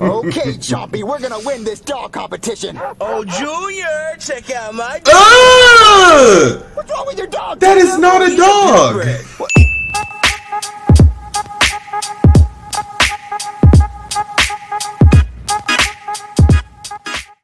Okay, Chompy, we're gonna win this dog competition. Oh, Junior, check out my dog. Ah! What's wrong with your dog? That is not a He's a dog.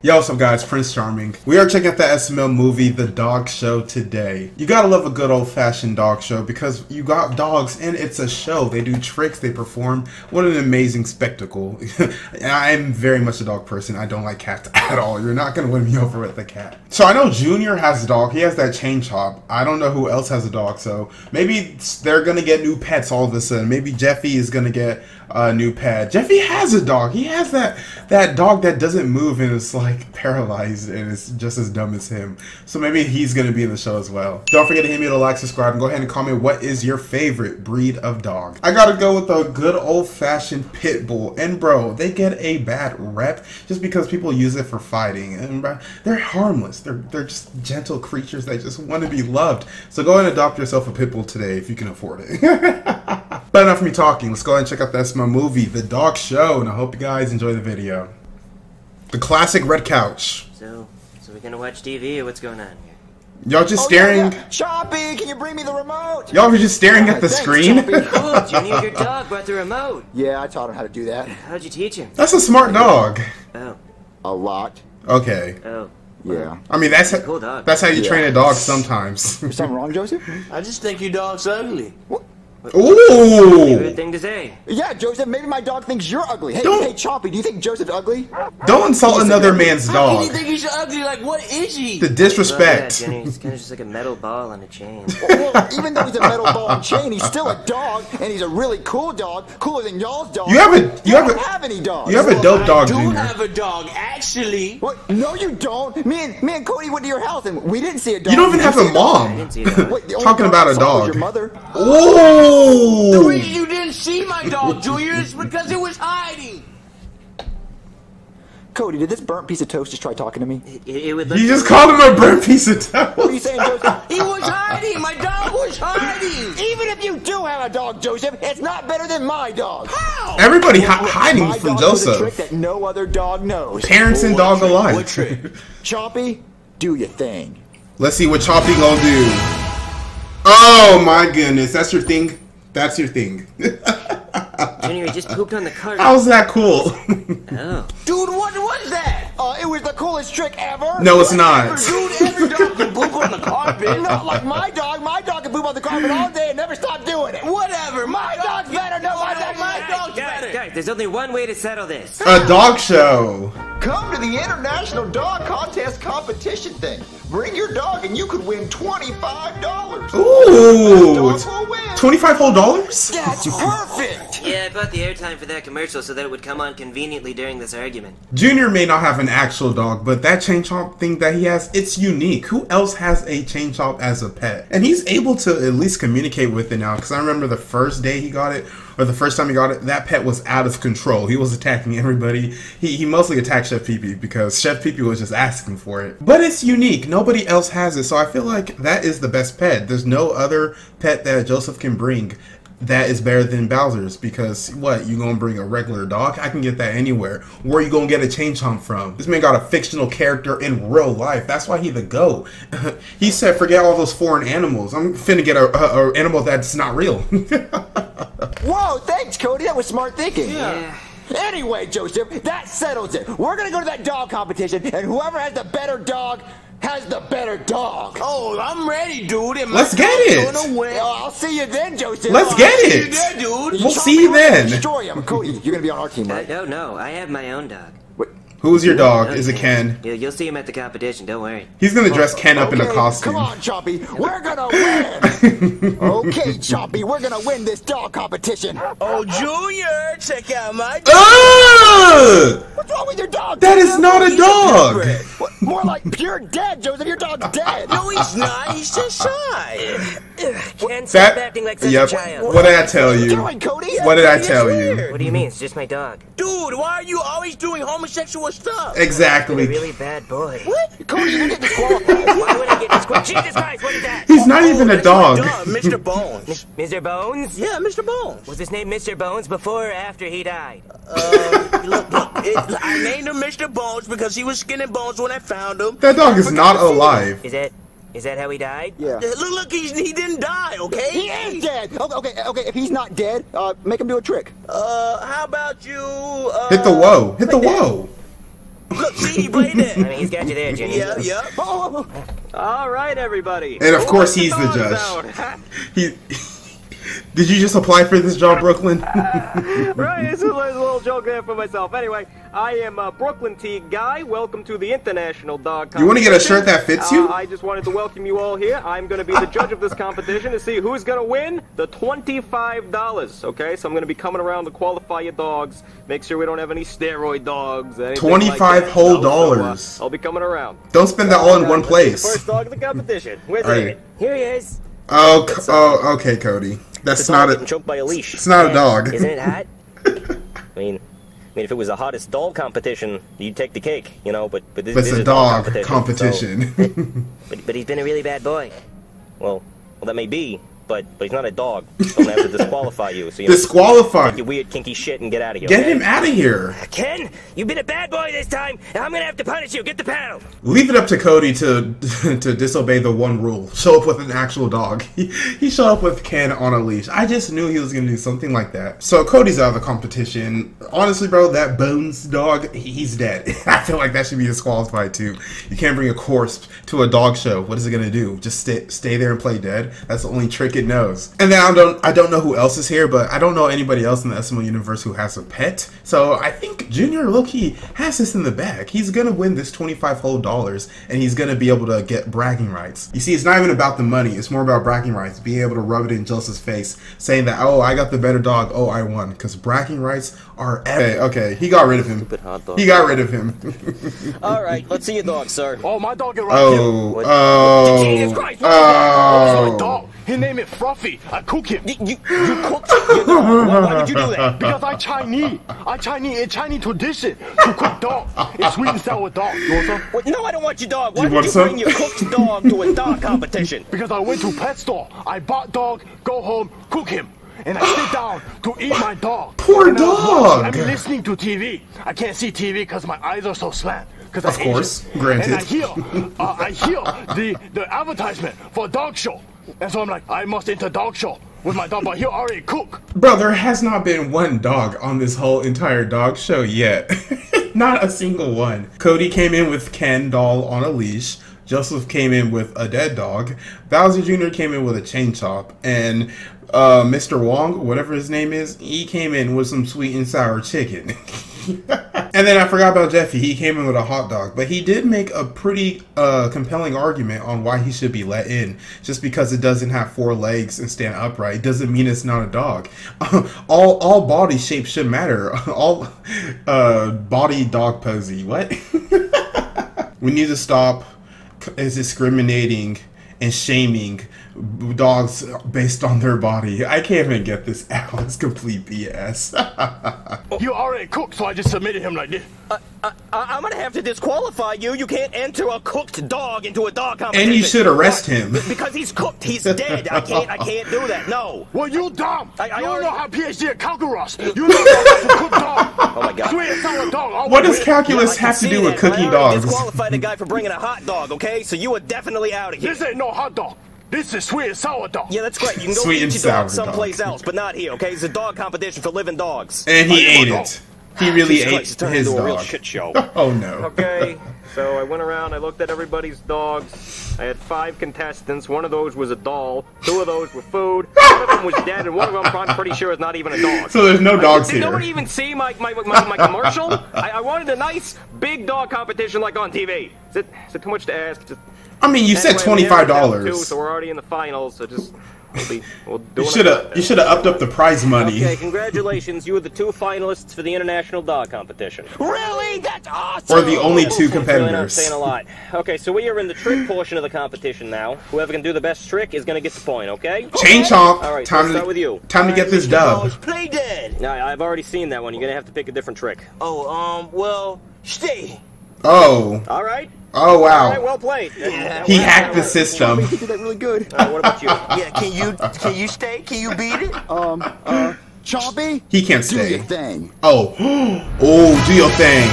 Yo, what's up guys, Prince Charming. We are checking out the SML movie, The Dog Show today. You gotta love a good old fashioned dog show because you got dogs and it's a show. They do tricks, they perform. What an amazing spectacle. I'm very much a dog person. I don't like cats at all. You're not gonna win me over with a cat. So I know Junior has a dog. He has that chain chomp. I don't know who else has a dog, so maybe they're gonna get new pets all of a sudden. Maybe Jeffy is gonna get a new pet. Jeffy has a dog. He has that that dog that doesn't move and is like paralyzed and is just as dumb as him. So maybe he's gonna be in the show as well. Don't forget to hit me with a like, subscribe, and go ahead and comment what is your favorite breed of dog. I gotta go with a good old fashioned pit bull. And bro, they get a bad rep just because people use it for fighting. And bro, they're harmless. They're they're just gentle creatures that just want to be loved. So go and adopt yourself a pit bull today if you can afford it. But enough of me talking. Let's go ahead and check out SML movie, The Dog Show, and I hope you guys enjoy the video. The classic red couch. So, so we're gonna watch TV or what's going on here? Y'all just Oh, staring. yeah. Chompy, can you bring me the remote? Y'all were just staring at the Thanks, screen. Chompy. Cool, Junior, your dog brought the remote. Yeah, I taught him how to do that. How'd you teach him? That's a smart dog. Oh, A lot. Okay. oh. Yeah. I mean that's Cool dog. that's how you Yeah. train a dog sometimes. Something wrong, Joseph? I just think your dog's ugly. Ooh! Weird thing to say. Yeah, Joseph, maybe my dog thinks you're ugly. Hey, Don't- hey, Chompy, do you think Joseph's ugly? Don't insult another man's dog. How can you think he's ugly? Like, what is he? The Well, yeah, disrespect. Junior, he's kind of just like a metal ball on a chain. Well, even though he's a metal ball and chain, he's still a dog, and he's a really cool dog, cooler than y'all's dog. You have a- you have don't a- have any dogs. You have a dope I dog, do Junior. have a dog, actually. What? No, you don't. Me and me and Cody went to your house, and we didn't see a dog. You don't even Did have a mom. I didn't see that. Wait, Talking about a dog. Your mother. The reason you didn't see my dog, Junior, is because it was hiding. Cody, did this burnt piece of toast just try talking to me? It, it would. You just called him a burnt piece of What are you toast. saying, Joseph? He was hiding. My dog was hiding. Even if you do have a dog, Joseph, it's not better than my dog. How? Everybody hi- hiding my from dog knows a trick Joseph. that no other dog knows. Parents and dog alike. What trick? Chompy, do your thing. Let's see what Chompy gonna do. Oh my goodness, that's your thing. That's your thing. Junior, he just pooped on the carpet. How's that cool? Oh. Dude, what was that? Uh, it was the coolest trick ever. no, it's not. Dude, every dog can poop on the carpet. Not like my dog. My dog can poop on the carpet all day and never stop doing it. Whatever. My dog's better. No, my dog's my better. dog's Guys, better. guys, there's only one way to settle this. A dog show. Come to the International Dog Contest competition thing. Bring your dog and you could win $25. Ooh, Dog will win. twenty-five whole dollars. That's perfect. Yeah, I bought the airtime for that commercial so that it would come on conveniently during this argument. Junior may not have an actual dog, but that chain chomp thing that he has, it's unique. Who else has a chain chomp as a pet? And he's able to at least communicate with it now. Because I remember the first day he got it, or the first time he got it, that pet was out of control. He was attacking everybody. He, he mostly attacked Chef Pee because Chef Pee was just asking for it. But it's unique. Nobody else has it. So I feel like that is the best pet. There's no other pet that Joseph can bring that is better than Bowser's because what you gonna bring a regular dog? I can get that anywhere. Where you gonna get a chain chomp from? This man got a fictional character in real life. That's why he the go. he said, "Forget all those foreign animals. I'm finna get a, a, a animal that's not real." Whoa, thanks, Cody. That was smart thinking. Yeah. Anyway, Joseph, that settles it. We're gonna go to that dog competition, and whoever has the better dog has the better dog. Oh, I'm ready, dude. And Let's get dog's it. Gonna win. Well, I'll see you then, Joseph. Let's get See you it. there, dude. We'll see you then. Destroy him, Cody. You're gonna be on our team, Uh, no, no, I have my own dog. Wait, Who's your dog? Is it Ken? You'll, you'll see him at the competition, don't worry. He's gonna dress Ken up in a costume. Come on, Chompy. We're gonna win. okay, Chompy, we're gonna win this dog competition. Oh, Junior, check out my dog. Ah! What's wrong with your dog? That is Joseph? not a dog. purebred. What, More like pure dead, Joseph. Your dog's dead. No, he's not. He's just shy. Ken, stop That. acting like such Yep. a child. What did I tell you? doing, Cody? What did I tell you? What do you mean? It's just my dog. Dude, why are you always doing homosexual stuff? Exactly. I'm a Exactly. really bad boy. What? Cody, you're getting disqualified. Why would I get disqualified? Jesus Christ, what is that? He's not even a oh, that's my dog. Mr. Bones. Mr. Bones? Yeah, Mr. Bones. Was his name Mr. Bones before or after he died? Uh, look, look, it, I named him Mr. Bones because he was skin and bones when I found him. That dog is not alive. Is that is that how he died? Yeah. Uh, Look, look, he's, he didn't die, okay? He is dead. Okay, okay, okay. If he's not dead, uh, make him do a trick. Uh, how about you, uh... Hit the whoa. Hit the whoa. Look, see, he played I it. mean, he's got you there, Junior. Yeah, yeah. Oh, oh, oh. All right, everybody. And of Who course he's the judge. He. Did you just apply for this job, Brooklyn? right, it's a, little- a little joke there for myself. Anyway, I am a Brooklyn T guy. Welcome to the International Dog Competition. You wanna get a shirt that fits you? Uh, I just wanted to welcome you all here. I'm going to be the judge of this competition to see who's going to win the $25. Okay, so I'm going to be coming around to qualify your dogs. Make sure we don't have any steroid dogs. anything like 25 that, whole you know, so, uh, dollars. I'll be coming around. Don't spend that all in Uh, one let's see the place. First dog of the competition. Where's All right. Here he is. Oh, oh, okay, Cody. That's not a. choked by a leash. It's not a dog. Isn't it hot? I mean, I mean, if it was the hottest dog competition, you'd take the cake, you know. But but this, It's this a is dog so- competition. But but he's been a really bad boy. well, well, that may be, but but he's not a dog. Don't have to disqualify you. So you know, Disqualified. take your weird kinky shit and get out of here. Get okay? him out of here. Ken, you've been a bad boy this time, and I'm gonna have to punish you. Get the paddle. Leave it up to Cody to to disobey the one rule. Show up with an actual dog. He, he showed up with Ken on a leash. I just knew he was gonna do something like that. So Cody's out of the competition. Honestly, bro, that Bones dog, he's dead. I feel like that should be disqualified too. You can't bring a corpse to a dog show. What is it gonna do? Just stay stay there and play dead? That's the only trick it knows. And then I don't I don't know who else is here, but I don't know anybody else in the SML universe who has a pet. So I think Junior lowkey has this in the bag. He's gonna win this 25 whole dollars and he's gonna be able to get bragging rights. You see, it's not even about the money, it's more about bragging rights, being able to rub it in Joseph's face, saying that, oh, I got the better dog, oh, I won. Because bragging rights are okay, okay. He got rid of him. He got rid of him. All right, let's see your dog, sir. Oh, my dog is right oh, here. oh, What- oh, Jesus Christ! what is that? This is my oh. Dog. His name is Fluffy. I cook him. You, you, you cooked your dog. Why, why did you do that? Because I Chinese. I Chinese. It's Chinese tradition to cook dog. It's sweet and sour dog. You want some? What, no, I don't want your dog. Why You did you some? bring your cooked dog to a dog competition? Because I went to pet store. I bought dog, go home, cook him. And I sit down to eat my dog. Poor And I watch- dog. I'm listening to TV. I can't see TV because my eyes are so slant. Because Of course, granted. And I hear, uh, I hear the the advertisement for a dog show. And so I'm like, I must enter dog show with my dog. But here already cook. Bro, there has not been one dog on this whole entire dog show yet. not a single one. Cody came in with Ken doll on a leash. Joseph came in with a dead dog. Bowser Jr. came in with a chain chomp, And uh, Mr. Wong, whatever his name is, he came in with some sweet and sour chicken. and then I forgot about Jeffy. He came in with a hot dog, but he did make a pretty uh, compelling argument on why he should be let in. Just because it doesn't have four legs and stand upright doesn't mean it's not a dog. all all body shapes should matter. All uh, body dog posy. What? we need to stop is discriminating and shaming dogs based on their body. I can't even get this out. It's complete BS. you already cooked, so I just submitted him like this. I, I'm gonna have to disqualify you. You can't enter a cooked dog into a dog competition. and you should arrest him. because he's cooked. He's dead. I can't. I can't do that. No. Well, you dumb! I- I you don't already- know how PhD at calculus. You don't know how to cook dog. Oh my god. Sweet and sour dog. always What does calculus I can have to see do with that, but cooking I dogs? Disqualified the guy for bringing a hot dog. Okay, so you are definitely out of here. This ain't no hot dog. This is sweet and sour dog. Yeah, that's great. You can go Sweet eat and your dog someplace dog. else, but not here. Okay, it's a dog competition for living dogs. And he ate am a it. He really Jesus ate Christ, his into a real dog. shit show. Oh no. Okay, so I went around, I looked at everybody's dogs. I had five contestants. One of those was a doll. Two of those were food. One of them was dead, and one of them I'm pretty sure is not even a dog. So there's no dogs Did here. nobody even see my my, my, my commercial? I, I wanted a nice big dog competition like on TV. Is it, is it too much to ask? Just, I mean, you said Anyway, we twenty have five it down to two, dollars. So we're already in the finals. So just We'll be, we'll do You should have you should have upped up the prize money. Okay, congratulations. You were the two finalists for the international dog competition. Really? That's awesome. Or the only two Really not competitors. saying a lot. Okay, so we are in the trick portion of the competition now. Whoever can do the best trick is going to get the point. Okay? Chain chomp. All right, time let's to start with you. time to get this Mr. dub. Play dead. Now, I've already seen that one. You're going to have to pick a different trick. Oh, um, well, stay. Oh. All right. Oh All right. wow. Well played. Yeah. He hacked the system. You did that really good. Uh, what about you? Yeah, can you can you stay? Can you beat it? Um, uh, Chompy, He can't do your stay. thing. Oh. Oh, do your thing.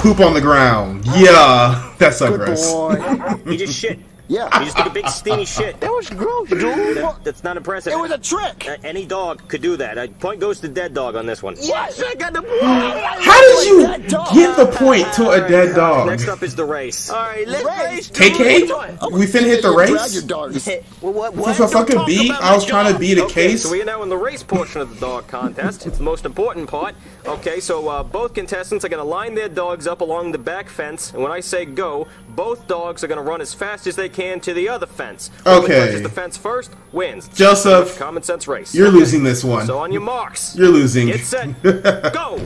Poop on the ground. Yeah. That's Good aggressive. boy. You just shit. Yeah. He just took a big steamy shit. That was gross, dude. That- that's not impressive. It was a trick. Uh, any dog could do that. Uh, point goes to dead dog on this one. Yes, I got the point. How did you give the point to a dead dog? Next up is the race. All right, let's Race. race. KK? We finna hit the Drag your race? dogs. What? What? For a fucking beat? I was trying to my beat a case. so we are now in the race portion of the dog contest. It's the most important part. Okay, so uh, both contestants are going to line their dogs up along the back fence, and when I say go, both dogs are going to run as fast as they can to the other fence. Whoever Okay. touches the fence first wins. Joseph, Common sense race. You're losing this one. So on your marks. You're losing. Get set. go.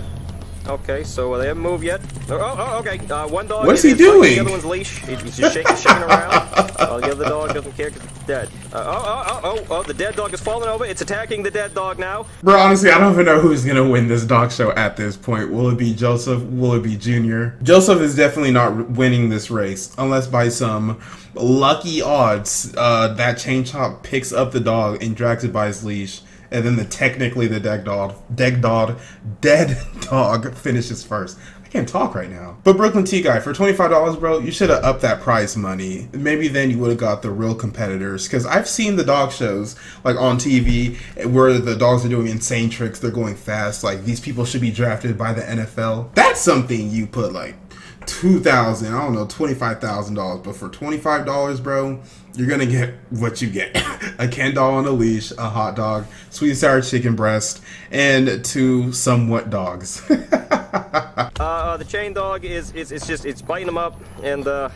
Okay, so they haven't moved yet. Oh, oh, oh, okay. Uh, one dog. What is he doing? The other one's leash. He's just shaking, shaking around. While the other dog doesn't care because it's dead. Uh, oh, oh, oh, oh, oh! The dead dog is falling over. It's attacking the dead dog now. Bro, honestly, I don't even know who's gonna win this dog show at this point. Will it be Joseph? Will it be Junior? Joseph is definitely not winning this race unless by some lucky odds uh, that chain chomp picks up the dog and drags it by his leash, and then the technically the dead dog, dead dog, dead dog finishes first. I can't talk right now. But Brooklyn T Guy, for $25, bro, you should have upped that prize money. Maybe then you would have got the real competitors. Because I've seen the dog shows, like on TV, where the dogs are doing insane tricks. They're going fast. Like, these people should be drafted by the NFL. That's something you put, like, 2000 I don't know, $25,000. But for $25, bro, you're going to get what you get a Ken doll on a leash, a hot dog, sweet and sour chicken breast, and two somewhat dogs. Uh, the chain dog is, is it's just it's biting him up and uh.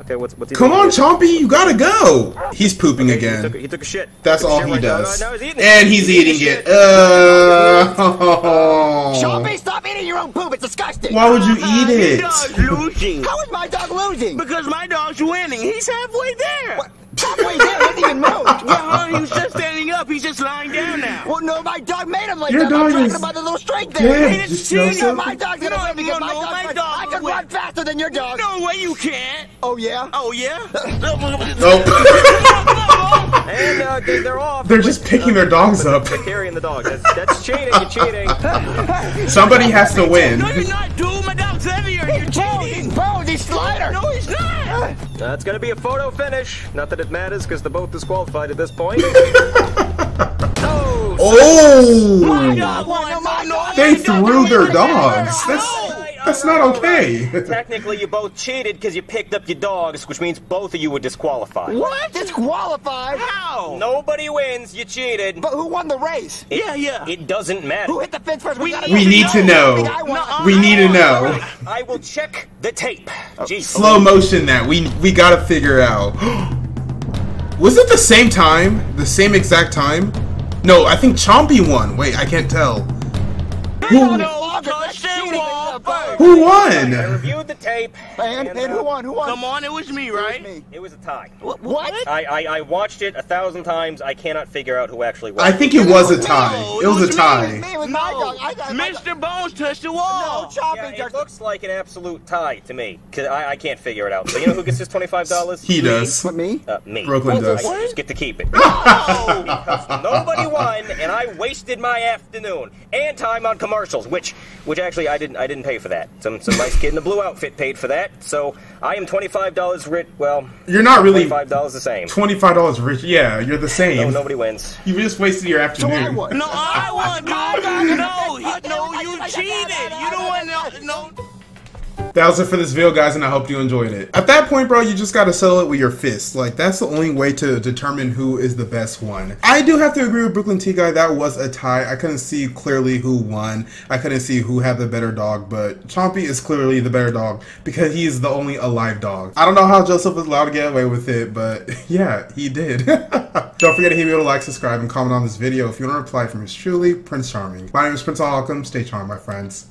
Okay, what's what's he Come on. Chompy, you gotta go. He's pooping He again. took, he took a shit. That's Took all shit he right does. No, no, he's. And he's eating shit. it. Uh, Chompy, stop eating your own poop. It's disgusting. why would you oh, eat Your it? dog's losing. How is my dog losing? Because my dog's winning. He's halfway there. What? Halfway there, he didn't even move. Well, he was just standing up. He's just lying down now. Well, no, my dog made him like Your that. dog I'm talking is about the little straight there. dead, He didn't just see you. My dog's gonna No, because no, my no, dog's my dog I can will run faster than your dog. No way you can't. Oh yeah. Oh yeah. Oh, And uh, they- they're off. they're just picking their dogs up. They're carrying the dog. That's, that's cheating. You're cheating. Somebody has to win. No, you're not, dude. My dog's heavier. You're Bones, he's cheating. bones, he's Slider. No, he's not. That's gonna be a photo finish. Not that it matters because they're both disqualified at this point. oh, Oh, Dog won. No, no, they my dog threw their dogs. No. That's that's not okay. Technically, you both cheated because you picked up your dogs, which means both of you were disqualified. What? Disqualified? How? Nobody wins. You cheated. But who won the race? Yeah, yeah. It doesn't matter. Who hit the fence first? We gotta need We need to know. I We need to know. I will check the tape. Oh, Jeez. Slow motion that we we gotta figure out. Was it the same time? The same exact time? No, I think Chompy won. Wait, I can't tell. Who, No, touch the won? I reviewed the tape. And, and who won? Who won? Come on, it was me, right? Me. It was a tie. What? I, I, I watched it a thousand times. I cannot figure out who actually won. I think it was a tie. No, It was a me. tie. Me with my dog. I got my dog. Mr. Bones touched the No, wall. Chompy Yeah, it just. looks like an absolute tie to me. Cause I, I can't figure it out. So you know who gets his twenty-five dollars? He does. What me? Uh, me. Brooklyn I does. just get to keep it. because nobody won, and I wasted my afternoon and time on commercials, which, which actually I didn't, I didn't pay for that. Some, some nice kid in the blue outfit paid for that. So I am twenty-five dollars rich. Well, You're not really twenty-five dollars the same. twenty-five dollars rich. Yeah, you're the same. No, same. nobody wins. You just wasted your afternoon. So I won. No, I won, dude. No, he, no, you cheated. You don't want no, no. That was it for this video, guys, and I hope you enjoyed it. At that point, bro, you just gotta settle it with your fists. Like, that's the only way to determine who is the best one. I do have to agree with Brooklyn T Guy, that was a tie. I couldn't see clearly who won. I couldn't see who had the better dog, but Chompy is clearly the better dog because he is the only alive dog. I don't know how Joseph was allowed to get away with it, but yeah, he did. don't forget to hit me with a like, subscribe, and comment on this video if you want to reply from yours truly, Prince Charming. My name is Prince Ohakam. Stay charmed, my friends.